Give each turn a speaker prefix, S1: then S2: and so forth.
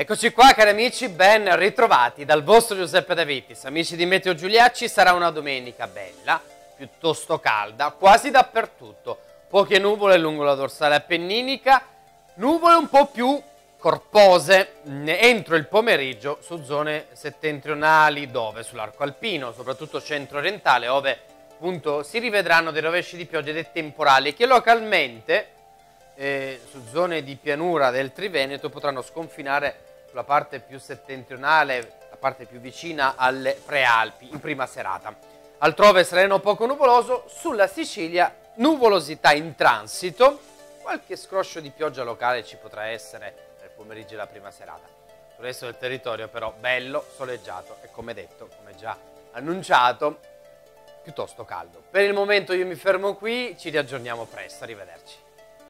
S1: Eccoci qua cari amici, ben ritrovati dal vostro Giuseppe Davitis. Amici di Meteo Giuliacci, sarà una domenica bella, piuttosto calda, quasi dappertutto. Poche nuvole lungo la dorsale appenninica, nuvole un po' più corpose entro il pomeriggio su zone settentrionali dove? Sull'arco alpino, soprattutto centro-orientale, dove appunto si rivedranno dei rovesci di pioggia e dei temporali che localmente eh, su zone di pianura del Triveneto potranno sconfinare sulla parte più settentrionale, la parte più vicina alle prealpi, in prima serata. Altrove sereno poco nuvoloso, sulla Sicilia nuvolosità in transito, qualche scroscio di pioggia locale ci potrà essere nel pomeriggio della prima serata. Sul resto del territorio però bello, soleggiato e come detto, come già annunciato, piuttosto caldo. Per il momento io mi fermo qui, ci riaggiorniamo presto, arrivederci.